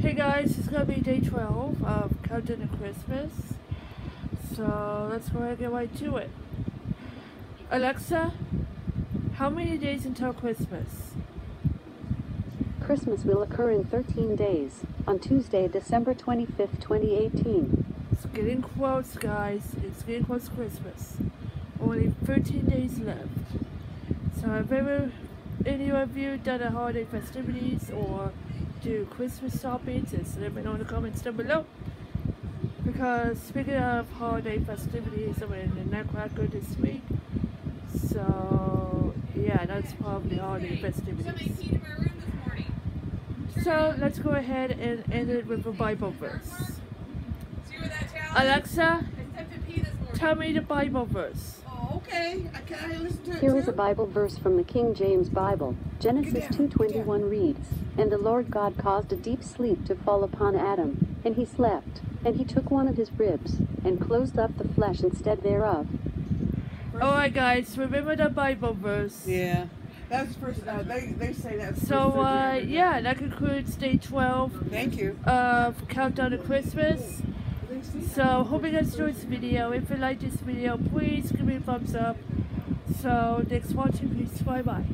Hey guys, it's gonna be day 12 of Countdown to Christmas. So let's go ahead and get right to it. Alexa, how many days until Christmas? Christmas will occur in 13 days, on Tuesday, December 25th, 2018. It's getting close, guys. It's getting close to Christmas. Only 13 days left. So have ever any of you done a holiday festivities or do Christmas shopping? Just let me know in the comments down below. Because speaking of holiday festivities, I'm in the Nutcracker this week. So yeah, that's probably holiday festivities. So let's go ahead and end it with a Bible verse. Alexa, tell me the Bible verse. Oh, okay. I can I listen to it Here is a Bible verse from the King James Bible. Genesis 2:21 reads, "And the Lord God caused a deep sleep to fall upon Adam, and he slept, and he took one of his ribs, and closed up the flesh instead thereof." Alright guys, remember the Bible verse. Yeah. That's first. Uh, they they say that. So first uh, yeah, that concludes day 12 Thank you. of Countdown to Christmas. So hope you guys enjoyed this video. If you like this video, please give me a thumbs up. So thanks for watching. Peace. Bye bye.